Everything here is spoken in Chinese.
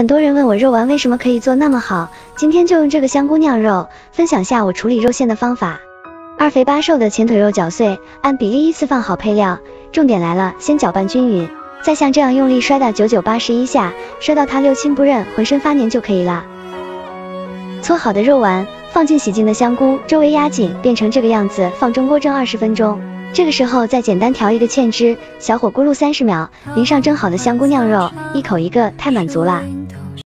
很多人问我，肉丸为什么可以做那么好？今天就用这个香菇酿肉分享下我处理肉馅的方法。二肥八瘦的前腿肉搅碎，按比例依次放好配料。重点来了，先搅拌均匀，再像这样用力摔打九九八十一下，摔到它六亲不认、浑身发黏就可以了。搓好的肉丸放进洗净的香菇周围压紧，变成这个样子，放中锅蒸二十分钟。这个时候再简单调一个芡汁，小火咕噜三十秒，淋上蒸好的香菇酿肉，一口一个，太满足了。